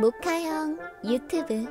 모카형 유튜브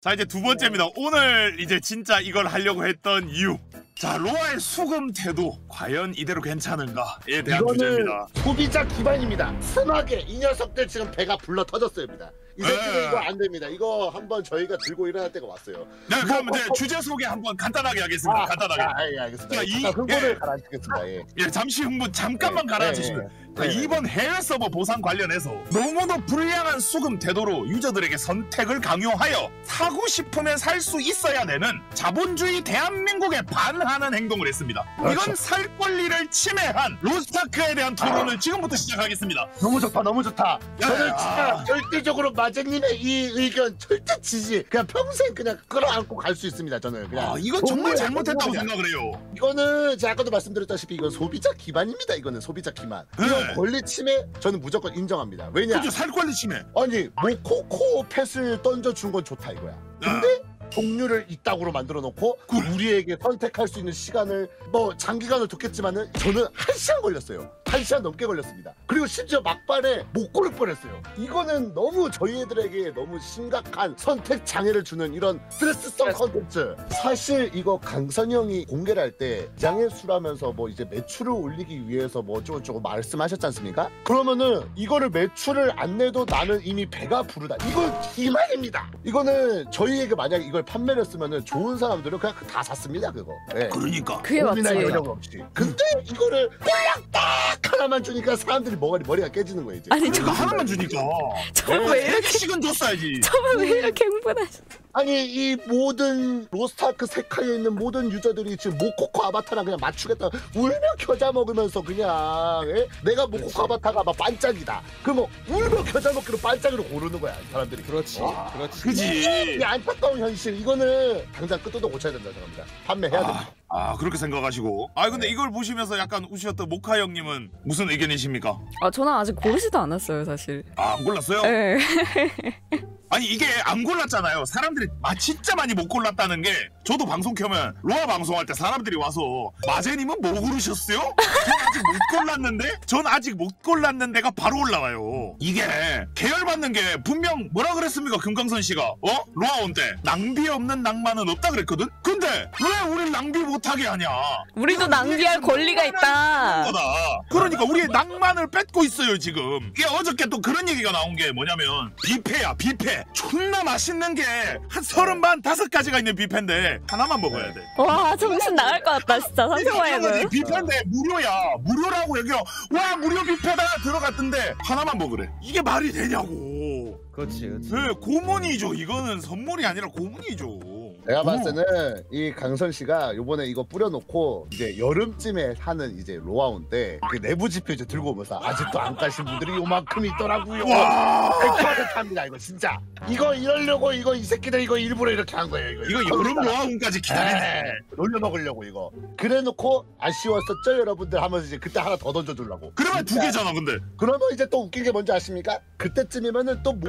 자 이제 두 번째입니다. 오늘 이제 진짜 이걸 하려고 했던 이유. 자 로아의 수금 태도 과연 이대로 괜찮은가에 대한 이거는 주제입니다. 소비자 기반입니다. 순하게 이 녀석들 지금 배가 불러 터졌습니다. 이 새끼들 네. 이거 안 됩니다. 이거 한번 저희가 들고 일어날 때가 왔어요. 네 그럼 뭐, 이제 뭐, 주제 소개 한번 간단하게 하겠습니다. 간단하게. 아, 예, 알겠습니다. 자, 이- 잠깐 흥분을 예. 가라앉히겠습니다. 예. 예 잠시 흥분 잠깐만 네, 가라앉히시면. 네, 자, 네, 네. 이번 해외 서버 보상 관련해서 너무도 불량한 수금 태도로 유저들에게 선택을 강요하여 사고 싶으면 살 수 있어야 되는 자본주의 대한민국에 반하는 행동을 했습니다. 그렇죠. 이건 살 권리를 침해한 로스타크에 대한 토론을 지금부터 시작하겠습니다. 너무 좋다, 너무 좋다. 야, 저는 야. 진짜 절대적으로 마제님의 이 의견 절대 지지. 그냥 평생 그냥 끌어안고 갈 수 있습니다. 저는 그냥. 아, 이건 정말 잘못했다고. 생각을 해요. 이거는 제가 아까도 말씀드렸다시피 이건 소비자 기반입니다. 이거는 소비자 기반. 네. 이런 권리 침해 저는 무조건 인정합니다. 왜냐? 그죠 살 권리 침해. 아니 모코코 펫을 던져준 건 좋다 이거야. 근데 종류를 이따구로 만들어 놓고. 우리에게 선택할 수 있는 시간을 뭐 장기간을 뒀겠지만은 저는 한 시간 걸렸어요. 한 시간 넘게 걸렸습니다. 그리고 심지어 막판에 못 고를 뻔했어요. 이거는 너무 저희 애들에게 너무 심각한 선택 장애를 주는 이런 스트레스성 컨텐츠. 사실 이거 강선이 형이 공개를 할 때 장애 수라면서 뭐 이제 매출을 올리기 위해서 뭐 어쩌고저쩌고 말씀하셨지 않습니까? 그러면은 이거를 매출을 안 내도 나는 이미 배가 부르다. 이건 기만입니다. 이거는 저희에게 만약 이걸 판매를 했으면은 좋은 사람들은 그냥 다 샀습니다 그거. 네. 그러니까. 그게 맞지. 여력 없이. 근데 이거를 꼴랑 딱 하나만 주니까 사람들이 머리 머리가 깨지는 거예요 이제. 아니 저 하나만 주니까. 저는 왜 이렇게 세개씩은 줬어야지. 저는 왜 이렇게 흥분하시? 아니 이 모든 로스타크 세카에 있는 모든 유저들이 지금 모코코 아바타랑 그냥 맞추겠다 울며 겨자 먹으면서 그냥 예? 내가 모코코 아바타가 막 반짝이다 그러면 울며 겨자 먹기로 반짝이로 고르는 거야 사람들이 그렇지, 와. 그렇지. 그지. 이 안타까운 현실 이거는 당장 끝도 고쳐야 된다 생각합니다 판매해야 됩니다 아, 아 그렇게 생각하시고. 아 근데 이걸 보시면서 약간 우시셨던 모카 형님은 무슨 의견이십니까? 아 저는 아직 고르지도 않았어요 사실. 아안 골랐어요? 네. 아니 이게 안 골랐잖아요. 사람들이 아 진짜 많이 못 골랐다는 게 저도 방송 켜면 로아 방송할 때 사람들이 와서 마제님은 뭐 고르셨어요? 전 아직 못 골랐는데 전 아직 못 골랐는데가 바로 올라와요. 이게 계열 받는 게 분명 뭐라 그랬습니까 금강선 씨가 어 로아 온때 낭비 없는 낭만은 없다 그랬거든. 근데 왜 우리 낭비 못하게 하냐? 우리도 낭비할 권리가 있다. 거다. 그러니까 우리의 낭만을 뺏고 있어요 지금. 이게 어저께 또 그런 얘기가 나온 게 뭐냐면 뷔페야 뷔페. 존나 맛있는 게 한 서른 반 다섯 가지가 있는 뷔페인데 하나만 먹어야 돼. 와 정신 나갈 것 같다 진짜 상상해도. 뷔페인데 무료야. 무료라고 여기 와 무료 뷔페다 들어갔던데 하나만 먹으래. 이게 말이 되냐고. 그렇지, 그렇지. 네, 고문이죠. 이거는 선물이 아니라 고문이죠. 내가 봤을 어. 때는 이 강선 씨가 요번에 이거 뿌려놓고 이제 여름쯤에 하는 이제 로아온 때그 내부 지표 이제 들고 오면서 아직도 안 까신 분들이 요만큼 있더라고요. 와. 100% 합니다 이거 진짜. 이거 이러려고 이거 이 새끼들 이거 일부러 이렇게 한 거예요 이거. 이거 여름 로아운까지 기다리네. 네, 놀려 먹으려고 이거. 그래놓고 아쉬웠었죠 여러분들 하면서 이제 그때 하나 더 던져주려고. 그러면 두 진짜. 개잖아 근데. 그러면 이제 또 웃긴 게 뭔지 아십니까? 그때쯤이면은 또또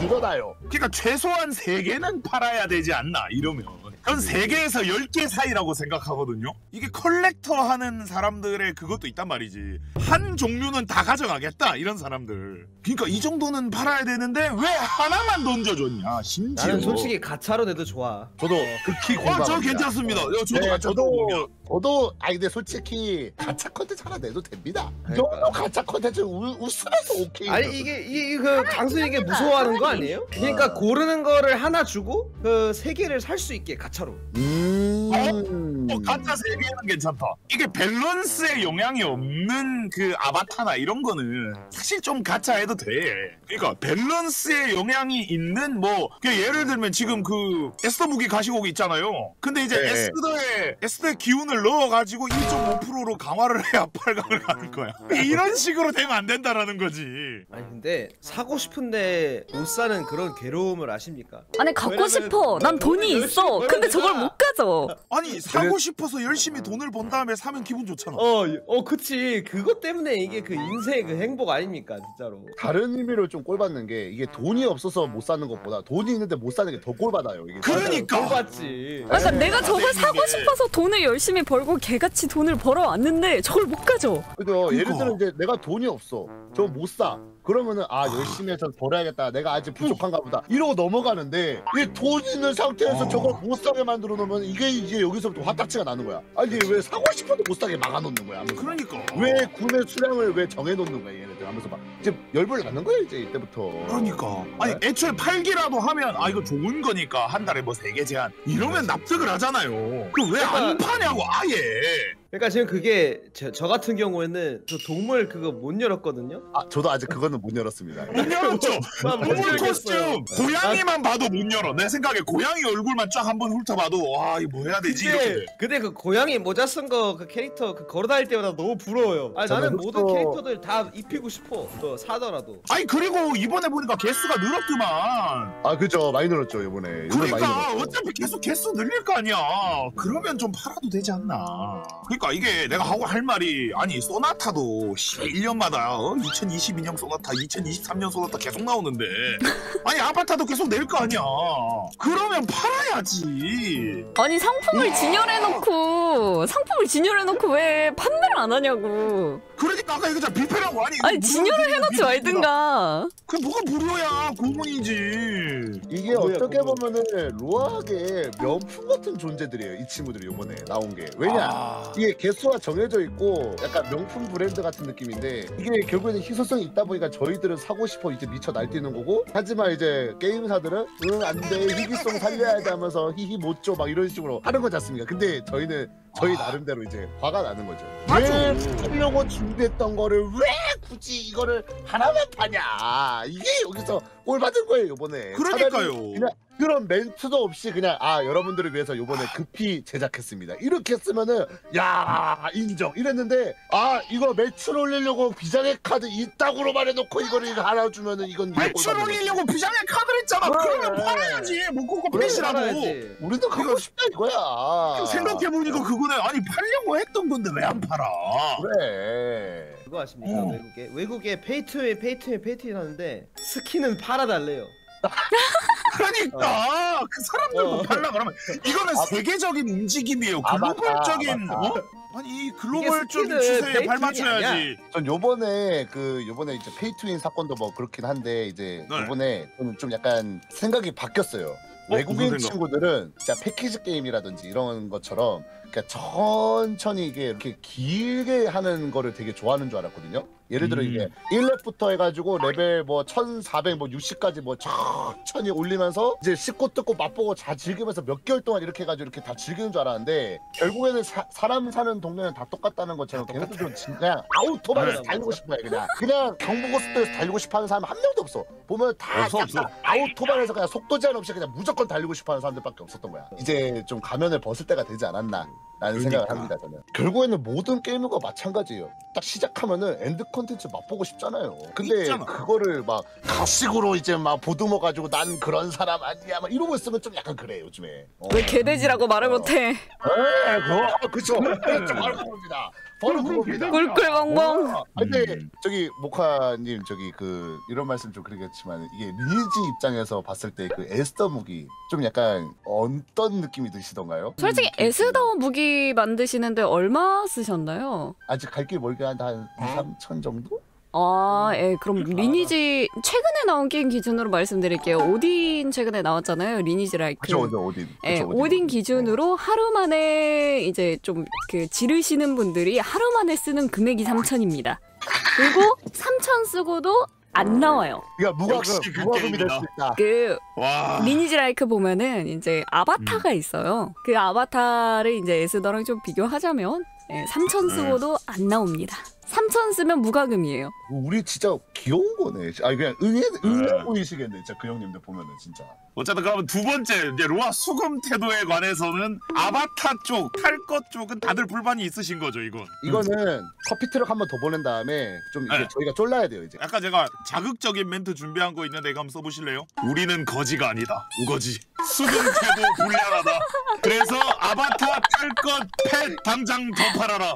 늘어나요. 그러니까 최소한 세 개는 팔아야 되지 않나 이러면. 전 세개에서 10개 사이라고 생각하거든요. 이게 collector 하는 사람들의 그것도 있단 말이지. 한 종류는 다 가져가겠다 이런 사람들. 그러니까 이 정도는 팔아야 되는데 왜 하나만 던져줬냐 심지어. 나는 솔직히 가차로 내도 좋아. 저도 극히 어, 공감합니다. 저 괜찮습니다. 야, 저도 네, 저도 저도 아 근데 솔직히 가짜 컨텐츠 하나 내도 됩니다. 이 그러니까. 정도 가짜 컨텐츠 우- 웃으면서 오케이. 아니 이게 이게 그 강수 이게 무서워하는 거 아니에요? 그러니까 고르는 거를 하나 주고 그 세 개를 살 수 있게 가차로. 음. 어, 가짜 세개는 괜찮다. 이게 밸런스에 영향이 없는 그 아바타나 이런 거는 사실 좀 가짜 해도 돼. 그러니까 밸런스에 영향이 있는 뭐 그냥 예를 들면 지금 그 에스더 무기 가시고기 있잖아요. 근데 이제 네. 에스더에 에스더의 기운을 넣어가지고 1.5%로 강화를 해야 8강을 가는 거야. 이런 식으로 되면 안 된다라는 거지. 아니 근데 사고 싶은데 못 사는 그런 괴로움을 아십니까? 아니 갖고 싶어. 난 돈이 있어. 근데 저걸 되잖 아. 못 가져. 아니 사고 싶어서 열심히 돈을 번 다음에 사면 기분 좋잖아. 어, 어, 그치. 그것 때문에 이게 그 인생의 그 행복 아닙니까, 진짜로. 다른 의미로 좀 꼴받는 게 이게 돈이 없어서 못 사는 것보다 돈이 있는데 못 사는 게 더 꼴받아요. 이게 그러니까. 꼴 받지. 그러니까 내가 저걸 사고 싶어서 돈을 열심히 벌고 개같이 돈을 벌어 왔는데 저걸 못 가져. 그죠 예를 그거. 들어 이제 내가 돈이 없어 저거 못사. 그러면은 아 열심히 해서 벌어야겠다. 내가 아직 부족한가 보다. 이러고 넘어가는데 이 돈 있는 상태에서 어. 저걸 못 사게 만들어 놓으면 이게 이제 여기서부터 화딱지가 나는 거야. 아니 왜 사고 싶어도 못 사게 막아 놓는 거야 하면서 그러니까. 왜 군의 수량을 왜 정해 놓는 거야 얘 네들 하면서 막 이제 열불 나는 거야 이제 이때부터. 그러니까. 아니 네? 애초에 팔기라도 하면 아 이거 좋은 거니까 한 달에 뭐 세 개 제한. 이러면 납득을 하잖아요. 그왜안 파냐고 아예. 그러니까 지금 그게 저, 저 같은 경우에는 저 동물 그거 못 열었거든요. 아 저도 아직 그거는 못 열었습니다. 못 열었죠. 아, 못 동물. 코스튬! 고양이만 봐도 못 열어. 내 생각에 고양이 얼굴만 쫙 한번 훑어봐도 와 이거 뭐 해야 되지 이렇게. 근데, 근데 그 고양이 모자 쓴 거 그 캐릭터 그 걸어다닐 때마다 너무 부러워요. 아니 나는 모든 또- 캐릭터들 다 입히고 싶어. 그 사더라도. 아니 그리고 이번에 보니까 개수가 늘었더만. 아 그죠. 많이 늘었죠 이번에. 이번에 많이 그러니까 늘었죠. 어차피 계속 개수 늘릴 거 아니야. 그러면 좀 팔아도 되지 않나. 그러니까 이게 내가 하고 할 말이 아니 소나타도 1년마다 어? 2022년 소나타 2023년 소나타 계속 나오는데. 아니 아바타도 계속 낼 거 아니야. 그러면 팔아야지. 아니 상품을 진열해놓고 상품을 진열해놓고 왜 판매 를 안 하냐고. 그러니까 아까 얘기했잖아. 뷔페라고. 아니 아니 진열을 해놓지. 말든가. 그게 뭐가 무료야 고문이지. 이게 뭐야, 어떻게 그거. 보면은 로아의 명품 같은 존재들이에요 이 친구들이 이번에 나온 게. 왜냐? 아, 이게 개수가 정해져 있고 약간 명품 브랜드 같은 느낌인데 이게 결국에는 희소성이 있다 보니까 저희들은 사고 싶어 이제 미쳐 날뛰는 거고 하지만 이제 게임사들은 응 안돼. 희귀성 살려야 돼 하면서 히히 못 줘. 막 이런 식으로 하는 거지 않습니까 근데 저희는 저희 아. 나름대로 이제 화가 나는 거죠. 왜 팔려고 준비했던 거를 왜 굳이 이거를 하나만 파냐 이게 여기서 꼴 받은 거예요 이번에. 차라리 그러니까요. 그냥 그런 멘트도 없이 그냥 아 여러분들을 위해서 요번에 급히 제작했습니다. 이렇게 했으면은 야 인정. 이랬는데 아 이거 매출 올리려고 비장의 카드 이따구로 말해놓고 이거를 이거 하나 주면은 이건 매출 올리려고 비장의 카드를 했잖아. 그래. 그러면 팔아야지. 뭐 그거 pet이라도 알아야지. 거지. 우리도 갖고 싶다 이거야. 생각해보니까 그거는 아니 팔려고 했던 건데 왜 안 팔아? 그래 그거 아십니까 어. 외국에 외국에 페이트웨이 페이트웨이 페이트웨이 하는데 스킨은 팔아달래요. 그러니까 그 사람들 못 어. 팔라 그러면 이거는 아, 세계적인 움직임이에요 아바타, 글로벌적인 아바타. 어? 아니 이 글로벌적인 추세에 발맞춰야지 전 요번에 그 요번에 이제 페이투인 사건도 뭐 그렇긴 한데 이제 네. 요번에 저는 좀 약간 생각이 바뀌었어요. 어, 외국인? 친구들은 진짜 패키지 게임이라든지 이런 것처럼 그러니까 천천히 이게 이렇게 길게 하는 거를 되게 좋아하는 줄 알았거든요. 예를 들어 음. 이게 1렙부터 해가지고 레벨 뭐 1400, 뭐 60까지 뭐 천천히 올리면서 이제 씹고 뜯고 맛보고 잘 즐기면서 몇 개월 동안 이렇게 해가지고 이렇게 다 즐기는 줄 알았는데 결국에는 사, 사람 사는 동네는 다 똑같다는 것처럼 걔네들은 그냥 아우토바이에서 네. 달리고 싶어요 그냥 그냥 경부고속도로에서 달리고 싶어 하는 사람 한 명도 없어 보면 다 없어, 약간 아우토바이에서 그냥 속도 제한 없이 그냥 무조건 달리고 싶어 하는 사람들밖에 없었던 거야 이제 좀 가면을 벗을 때가 되지 않았나 라는 생각을 그러니까. 합니다 저는 결국에는 모든 게임과 마찬가지예요 딱 시작하면은 end contents 맛보고 싶잖아요 근데 있잖아. 그거를 막 가식으로 이제 막 보듬어 가지고 난 그런 사람 아니야 막 이러고 있으면 좀 약간 그래 요즘에 어. 왜 개돼지라고 말을 못해? 에 그거 그쵸 그쵸 바로 그겁니다 그겁니다 꿀꿀멍멍. 아, 근데 음. 저기 모카님 저기 그 이런 말씀 좀 그러겠지만 이게 리니지 입장에서 봤을 때 그 에스더 무기 좀 약간 어떤 느낌이 드시던가요? 솔직히 에스더 무기 만드시는데 얼마 쓰셨나요? 아직 갈 길 멀게 한한 2, 3천 정도? 아, 예, 그럼 리니지 최근에 나온 게임 기준으로 말씀드릴게요. 오딘 최근에 나왔잖아요. 리니지 like. 그쵸 그쵸 오딘 예, 그쵸, 오딘 기준으로 하루 만에 이제 좀 그 지르시는 분들이 하루 만에 쓰는 금액이 3천입니다. 그리고 3천 쓰고도 안 나와요. 그러니까 무과금 그 무과금이 될 게임이다. 수 있다 그 와 리니지 like 보면은 이제 아바타가 있어요. 그 아바타를 이제 에스더랑 좀 비교하자면 예, 3천 쓰고도 안 나옵니다. 3천 쓰면 무과금이에요. 우리 진짜 귀여운 거네 아니 그냥 응애 응애 네. 보이시겠네 진짜 그 형님들 보면은 진짜 어쨌든 그러면 두 번째 이제 로아 수금 태도에 관해서는 아바타 쪽 탈것 쪽은 다들 불만이 있으신 거죠 이건 이거는 커피 트럭 한 번 더 보낸 다음에 좀 이제 네. 저희가 쫄라야 돼요 이제 아까 제가 자극적인 멘트 준비한 거 있는데 이거 한번 써보실래요? 우리는 거지가 아니다 우거지 수금 태도 불량하다 그래서 아바타 탈 것 펫 당장 더 팔아라